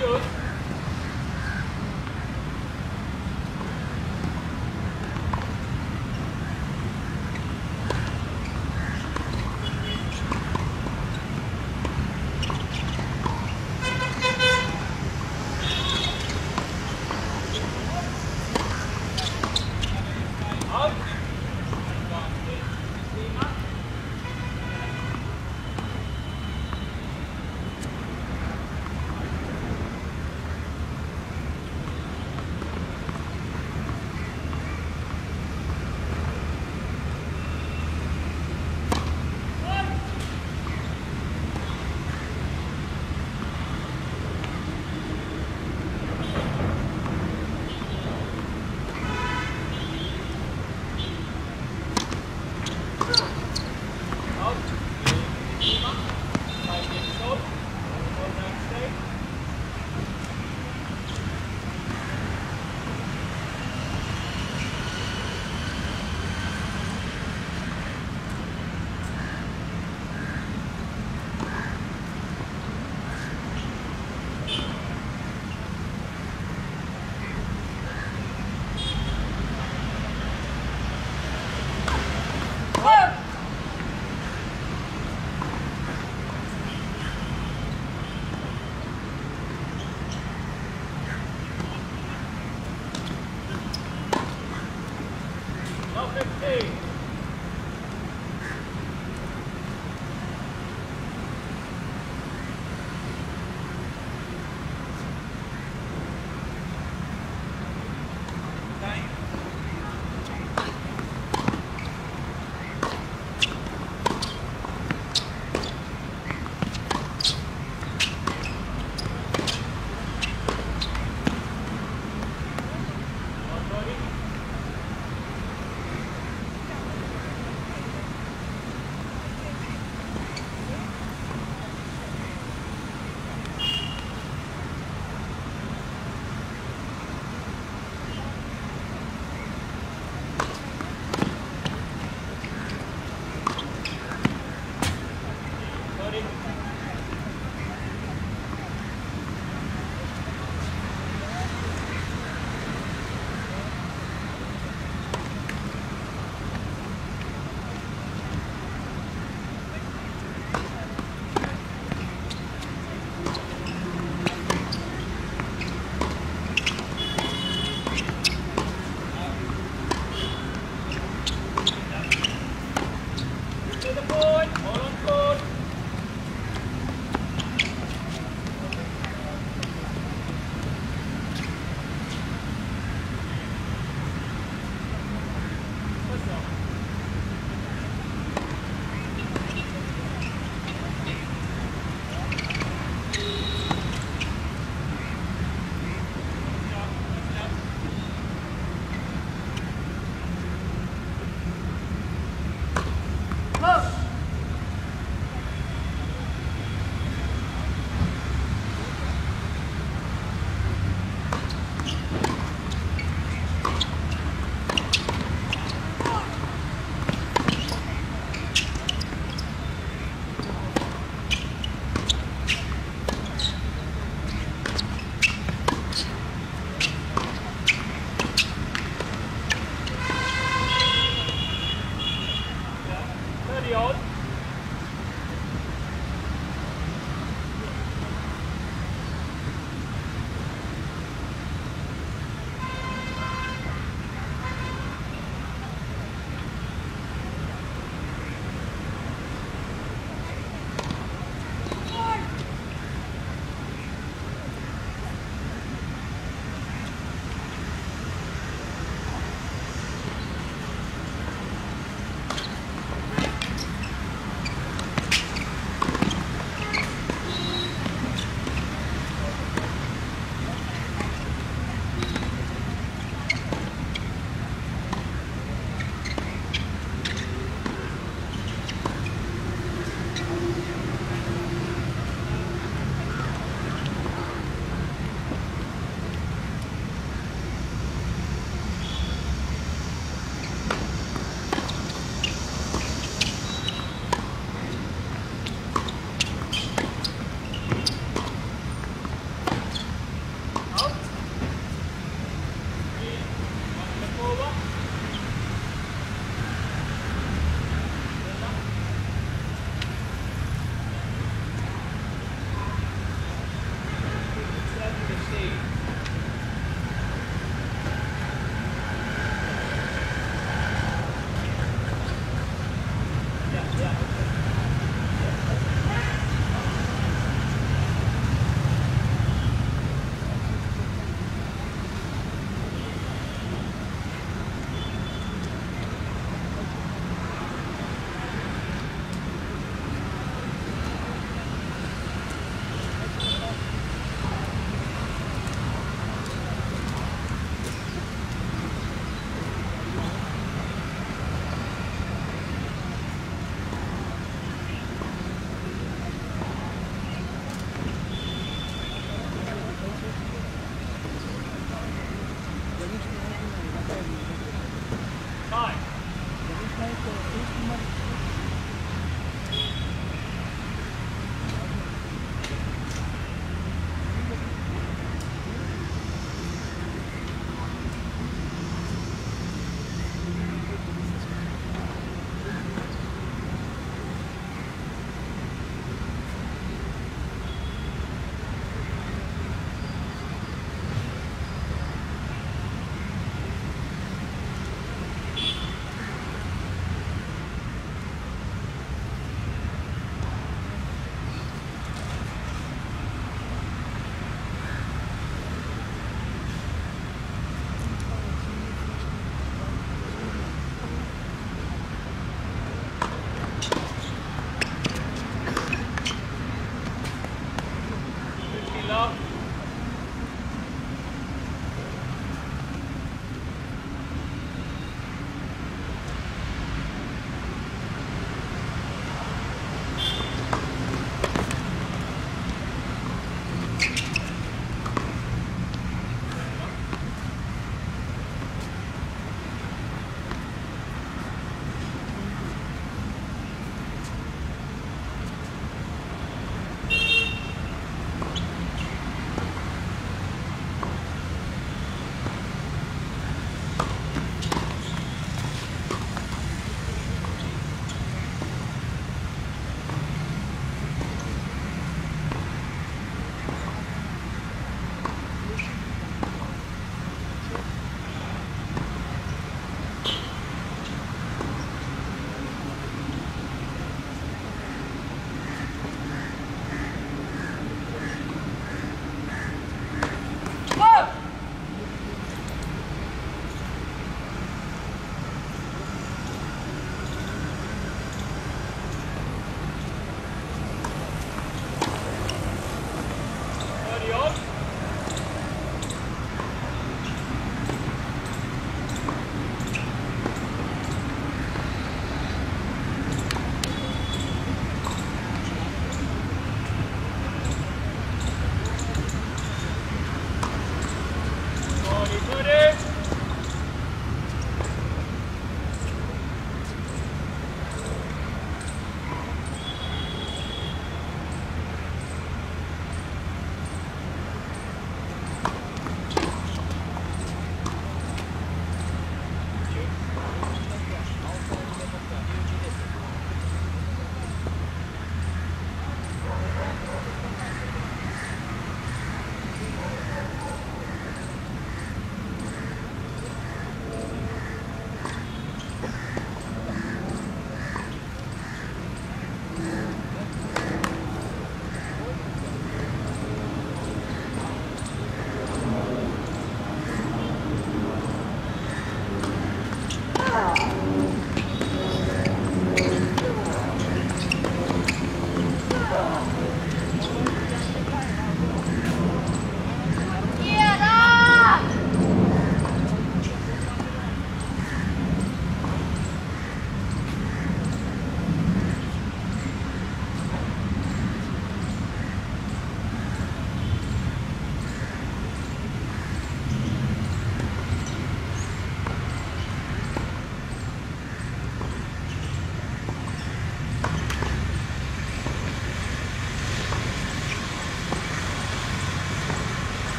有.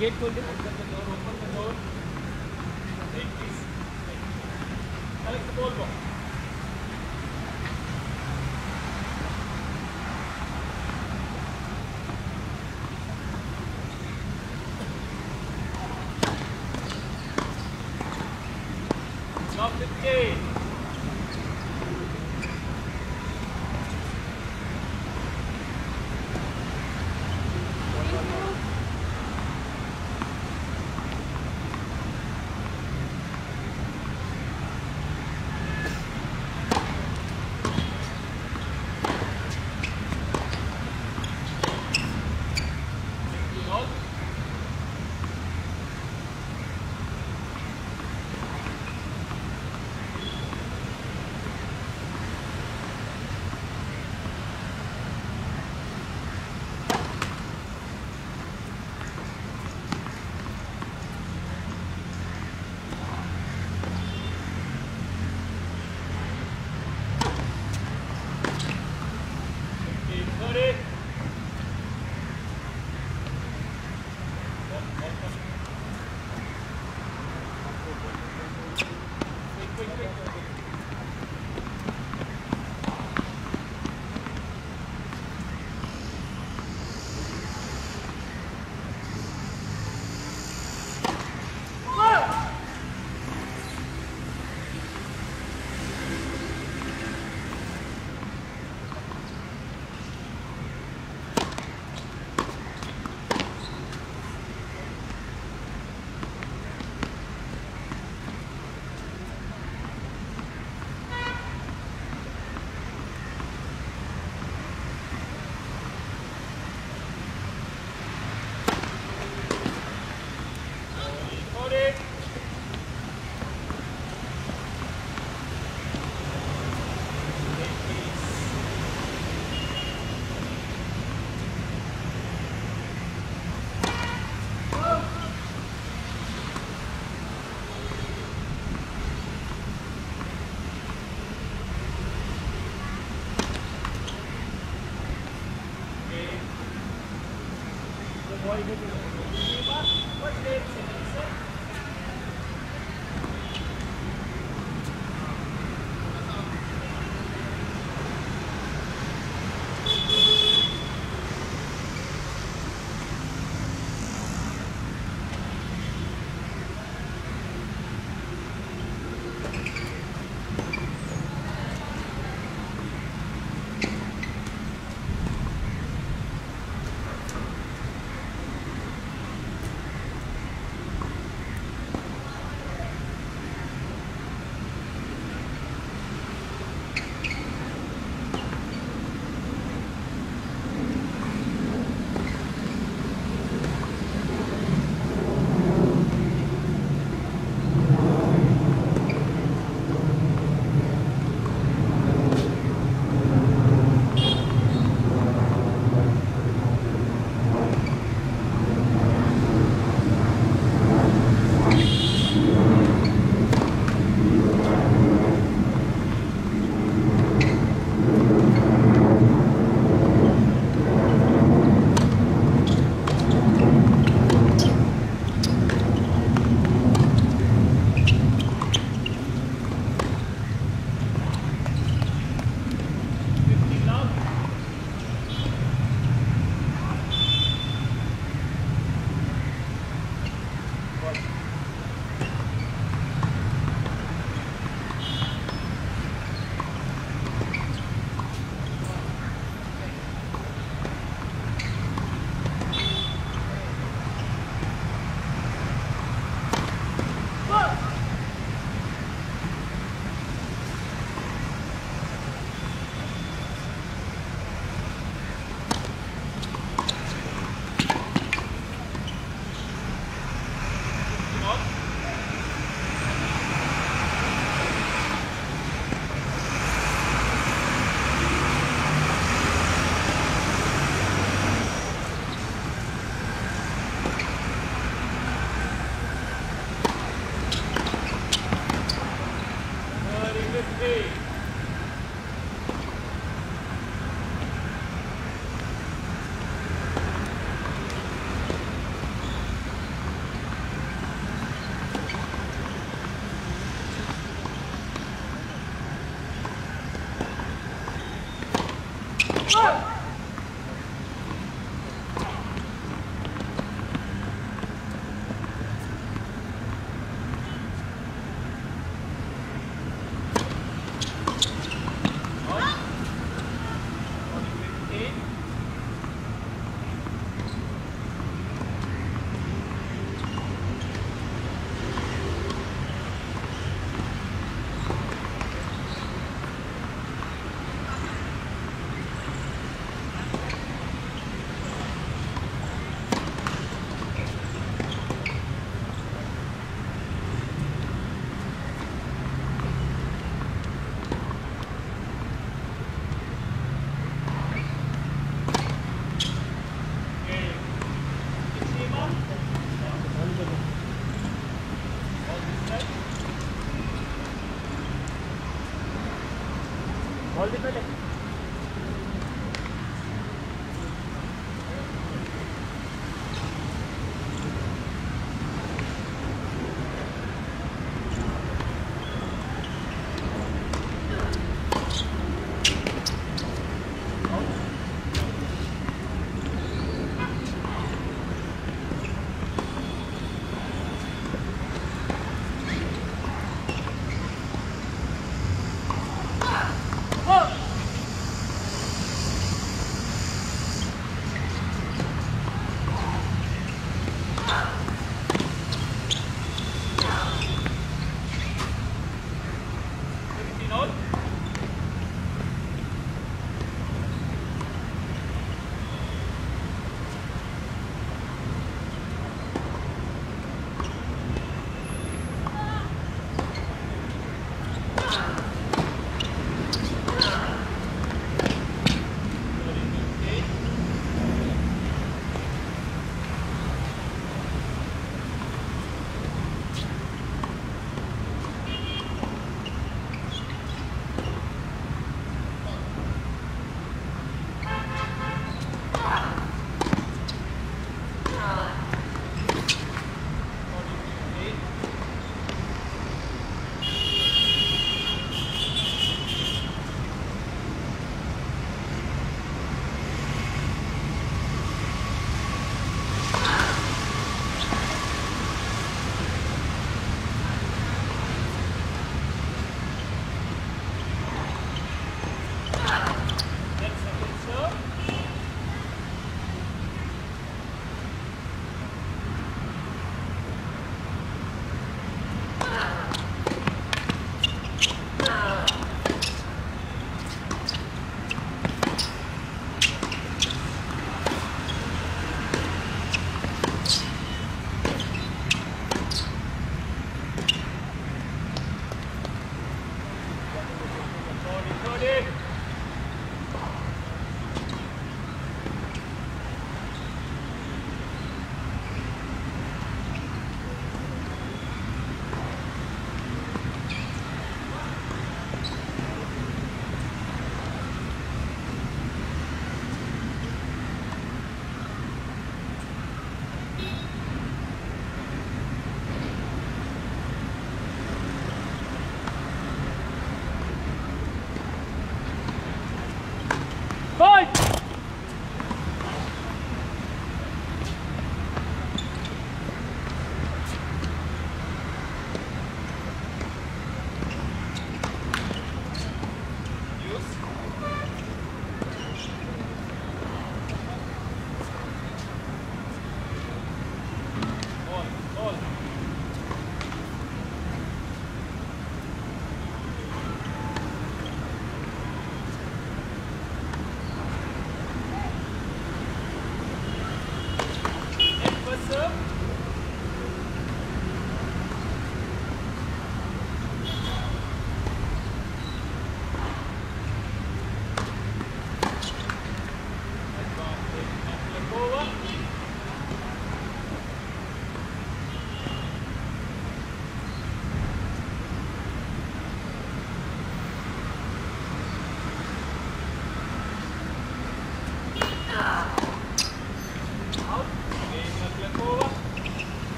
gate खोल दे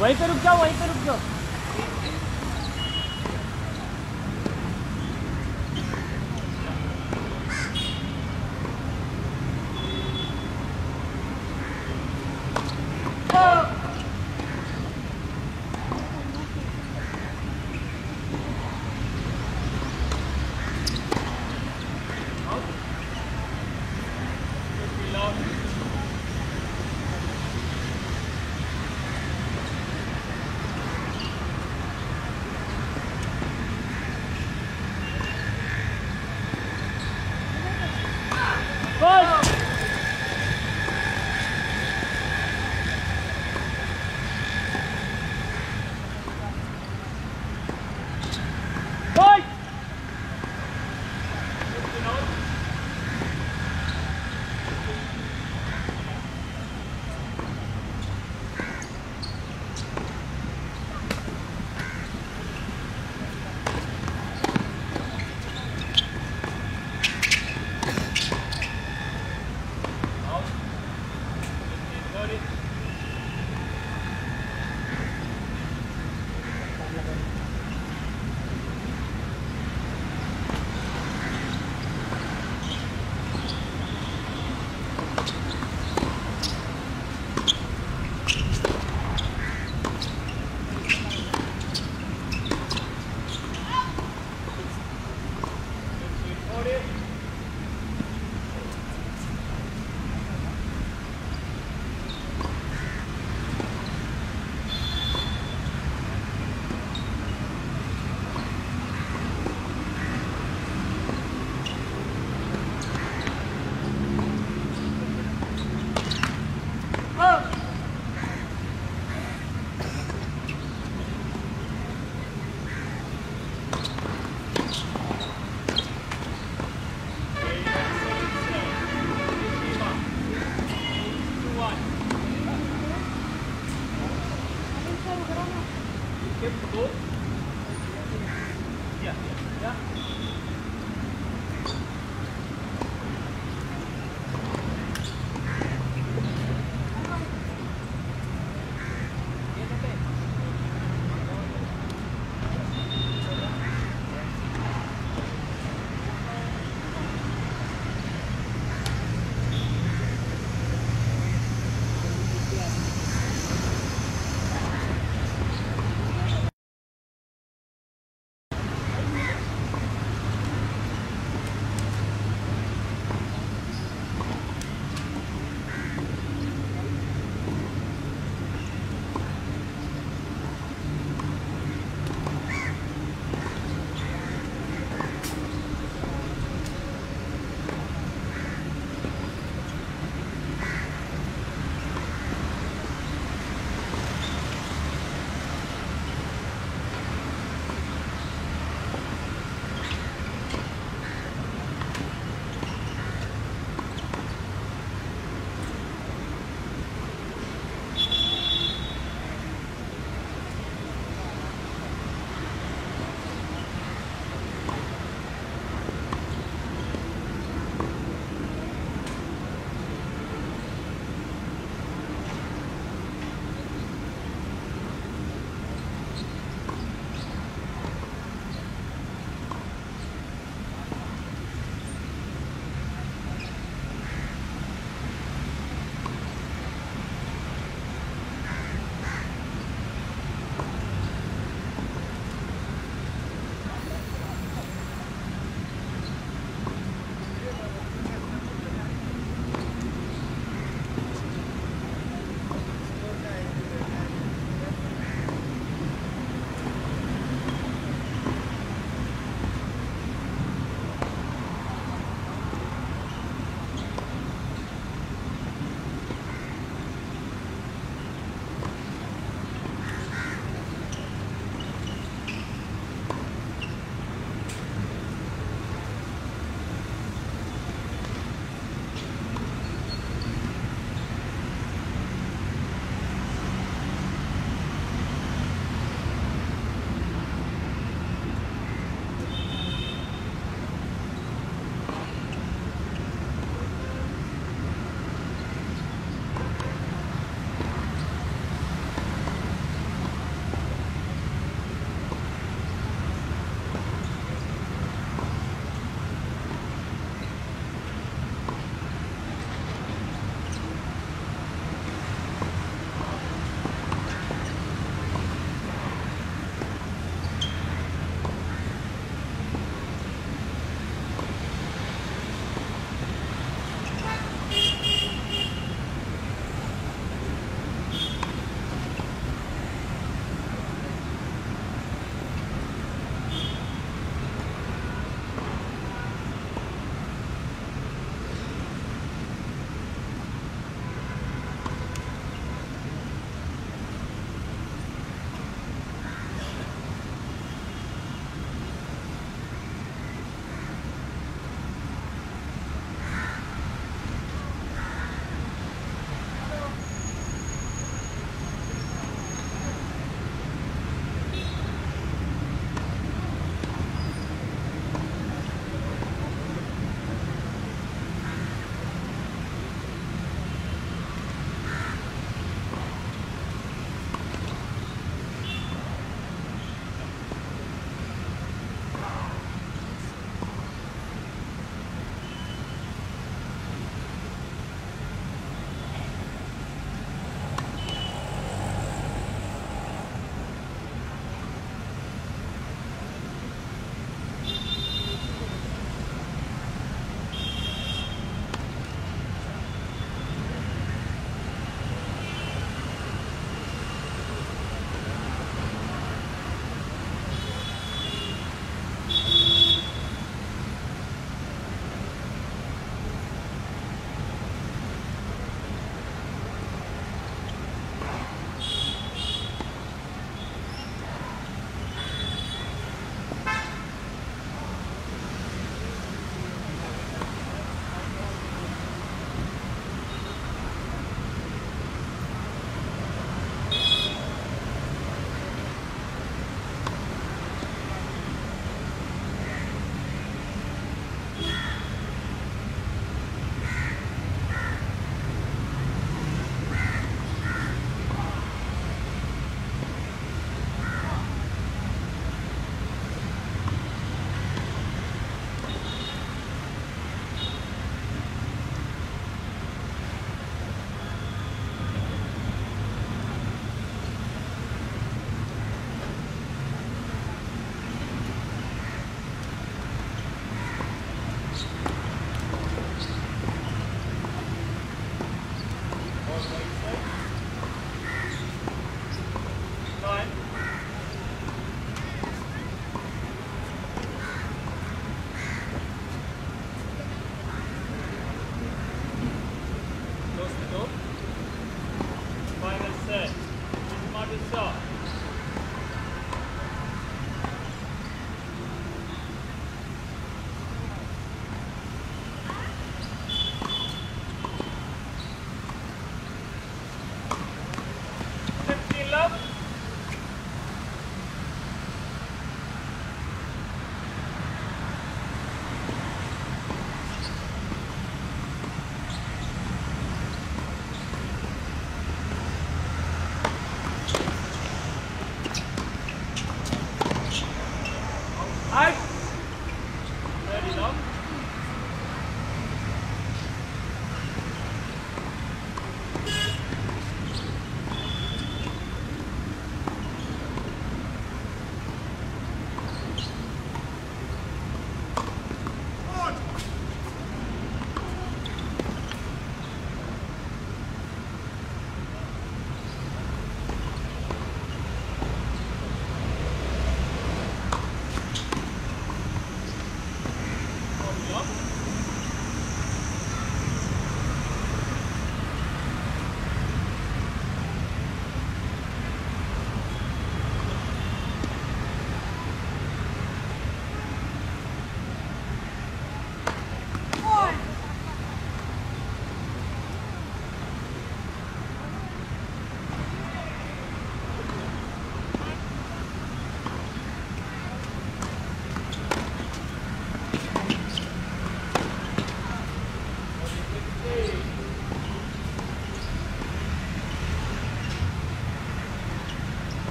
वहीं पे रुक जाओ वहीं पे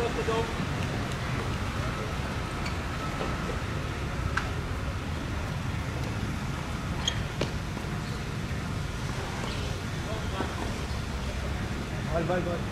Thank you. Close